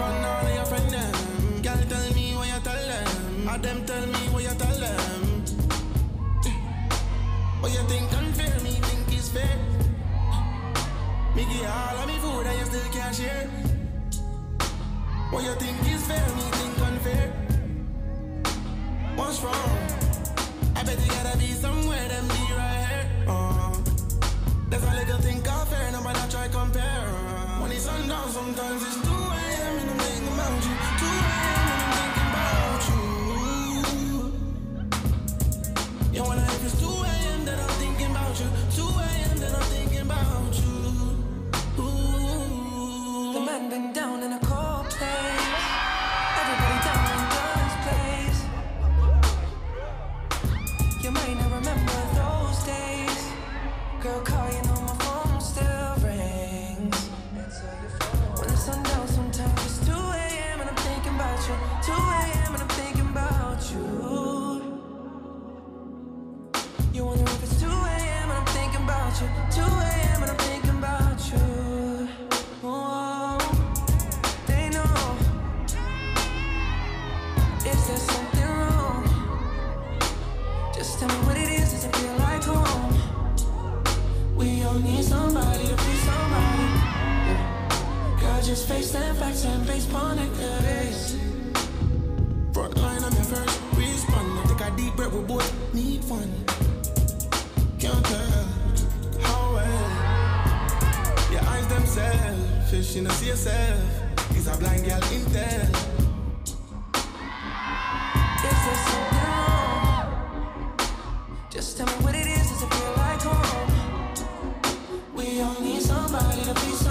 on all your friend them. Girl, tell me what you tell them. Or them tell me what you tell them. What you think unfair? Me think is fair. Me give all of me food and you still can't share. What you think is fair? Me think unfair. What's wrong? I bet you gotta be somewhere than be right here. Oh, that's all I can think fair. Nobody try compare. When it's sundown, sometimes about you. Deep breath, we both need fun. You know, see yourself. Is a blind girl something wrong? Just tell me what it is. Does it feel like home? We all need somebody to be somebody.